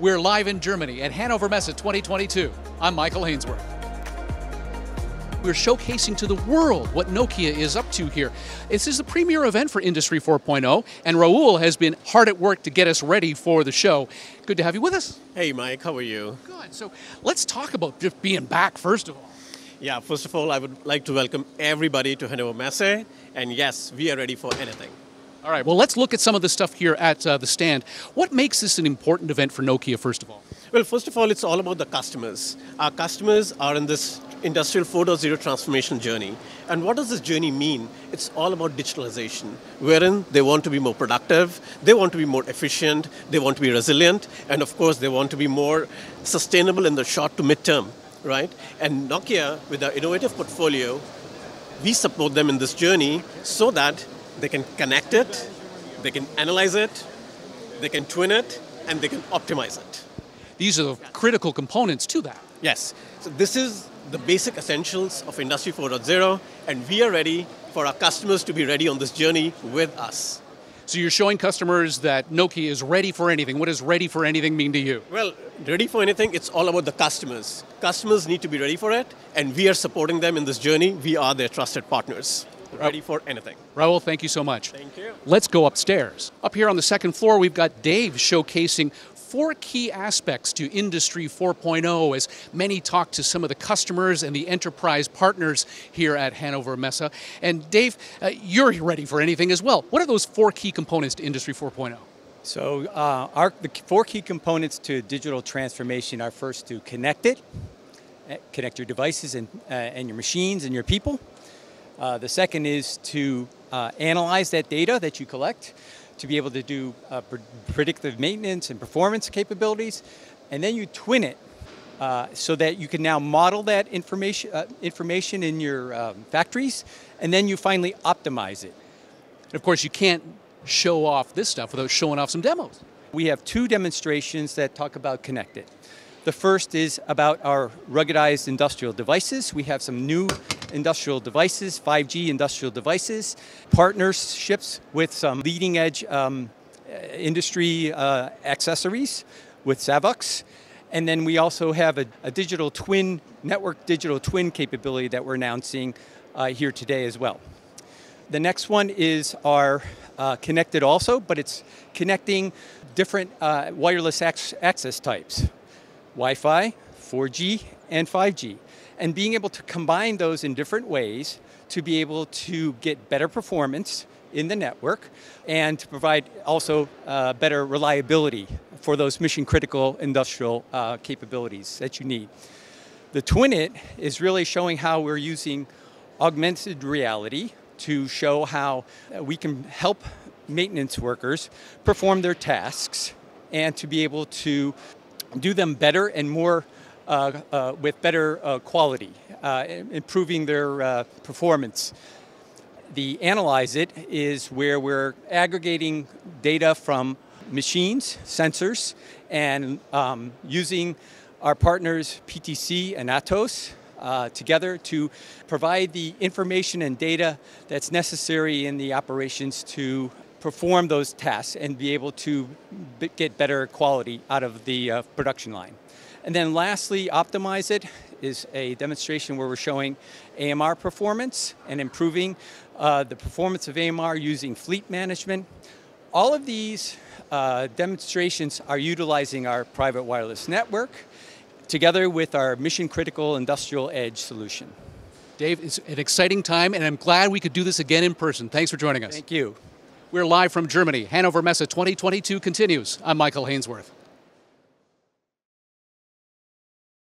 We're live in Germany at Hannover Messe 2022. I'm Michael Hainsworth. We're showcasing to the world what Nokia is up to here. This is the premier event for Industry 4.0, and Rahul has been hard at work to get us ready for the show. Good to have you with us. Hey, Mike, how are you? Good. So let's talk about just being back, first of all. Yeah, first of all, I would like to welcome everybody to Hannover Messe, and yes, we are ready for anything. All right, well, let's look at some of the stuff here at uh, the stand. What makes this an important event for Nokia, first of all? Well, first of all, it's all about the customers. Our customers are in this industrial 4.0 transformation journey. And what does this journey mean? It's all about digitalization, wherein they want to be more productive, they want to be more efficient, they want to be resilient, and of course, they want to be more sustainable in the short to mid-term, right? And Nokia, with our innovative portfolio, we support them in this journey so that they can connect it, they can analyze it, they can twin it, and they can optimize it. These are the critical components to that. Yes. So this is the basic essentials of Industry 4.0, and we are ready for our customers to be ready on this journey with us. So you're showing customers that Nokia is ready for anything. What does ready for anything mean to you? Well, ready for anything, it's all about the customers. Customers need to be ready for it, and we are supporting them in this journey. We are their trusted partners ready for anything. Rahul, thank you so much. Thank you. Let's go upstairs. Up here on the second floor, we've got Dave showcasing four key aspects to Industry 4.0 as many talk to some of the customers and the enterprise partners here at Hannover Messe. And Dave, uh, you're ready for anything as well. What are those four key components to Industry 4.0? So uh, our, the four key components to digital transformation are first to connect it, eh, connect your devices and, uh, and your machines and your people. Uh, the second is to uh, analyze that data that you collect to be able to do uh, pre predictive maintenance and performance capabilities. And then you twin it uh, so that you can now model that information, uh, information in your um, factories, and then you finally optimize it. And of course, you can't show off this stuff without showing off some demos. We have two demonstrations that talk about connected. The first is about our ruggedized industrial devices. We have some new industrial devices, 5G industrial devices, partnerships with some leading edge um, industry uh, accessories with Savux. And then we also have a, a, digital twin, network digital twin capability that we're announcing uh, here today as well. The next one is our uh, connected also, but it's connecting different uh, wireless access types. Wi-Fi, 4G, and 5G. And being able to combine those in different ways to be able to get better performance in the network and to provide also uh, better reliability for those mission critical industrial uh, capabilities that you need. The TwinIt is really showing how we're using augmented reality to show how we can help maintenance workers perform their tasks and to be able to do them better and more uh, uh, with better uh, quality, uh, improving their uh, performance. The Analyze It is where we're aggregating data from machines, sensors, and um, using our partners PTC and Atos uh, together to provide the information and data that's necessary in the operations to perform those tasks and be able to get better quality out of the uh, production line. And then lastly, Optimize It is a demonstration where we're showing AMR performance and improving uh, the performance of AMR using fleet management. All of these uh, demonstrations are utilizing our private wireless network together with our mission critical industrial edge solution. Dave, it's an exciting time and I'm glad we could do this again in person. Thanks for joining us. Thank you. We're live from Germany. Hannover Messe 2022 continues. I'm Michael Hainsworth.